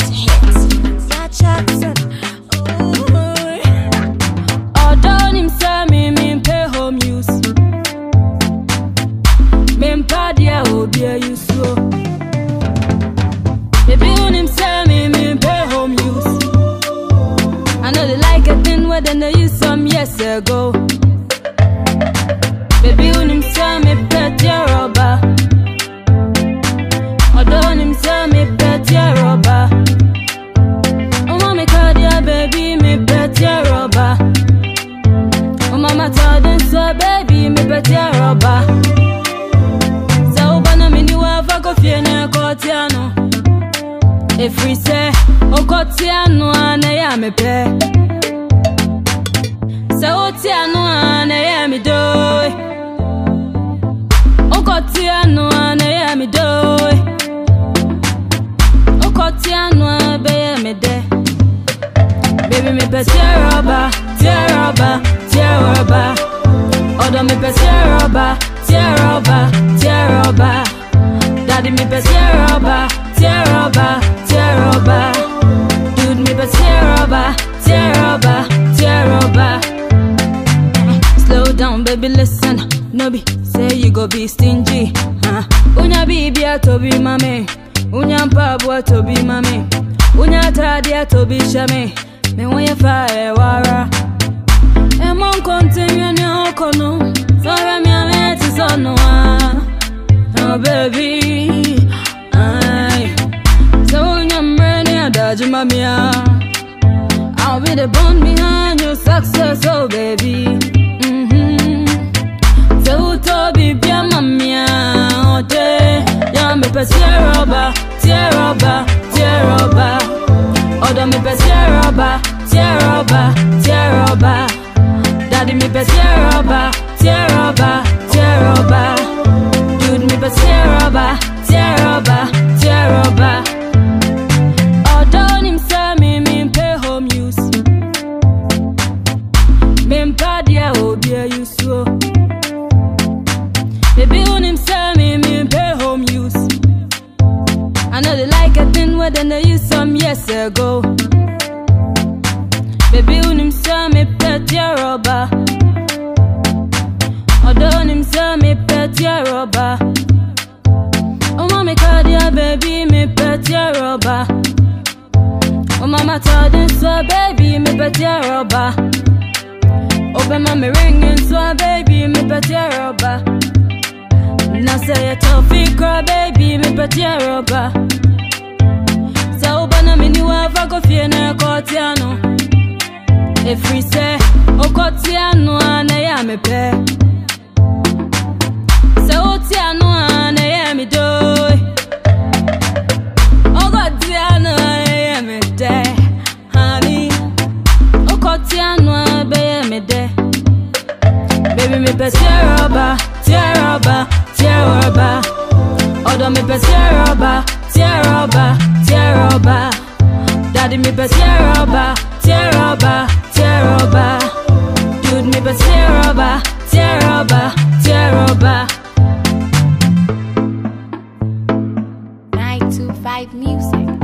hot Jackson. Although him oh, say me me pay home use. Me mpa dia obi a use o. Baby him say me me pay home use. I know they like a thing where they use some years ago. Baby when him say betia roba Sa ubano mini wafa Baby me betia roba, tia roba ọ̀dọ̀ mi pẹ̀ sí ẹ̀rọ ọba tí ẹ̀rọ ọba tí ẹ̀rọ ọba dàdí mi pẹ̀ sí ẹ̀rọ ọba tí ẹ̀rọ ọba tí mi pẹ̀ sí ẹ̀rọ ọba tí ẹ̀rọ ọba slow down baby listen no be say you go be stingy. unya uh. bibi atobi mami unya mpabu atobi mami unya atadi atobi shami mi wọ́n yẹ fa ẹ̀ wá ra. ẹ kọnu sọ̀rọ̀ mi àmì ẹ̀ ti sọnù wá. Oh baby, aye. So I'm ready, adájú má mi á. I'll be the bond behind your success, oh baby. Ṣé o tóbi bí a mọ̀ mi á? Ọ̀dẹ́ yà mí pẹ̀ sí ẹ̀rọ ọba, sí ẹ̀rọ don't sí ẹ̀rọ ọba. Baby when him say me me pay home use. I know they like a thing where they use some years ago. Baby when him say me pe tear rubber. Although him say me pe tear rubber. Oh mommy call ya baby me pe tear rubber. Oh mama told them so baby me pe tear rubber. Open my ringing so nipatie roba, naseye Taufikra baby nipatie roba. Sauba na mini wafa kofie na yakoti ano, efiri sɛ ɔkɔte ano a na yɛ amepɛ. Baby, me pe tear rubber, tear rubber, tear rubber. Odo me pe tear rubber, tear rubber, tear rubber. Daddy, me pe tear rubber, tear rubber, tear rubber. Dude, me pe tear rubber, tear rubber, tear rubber. Music.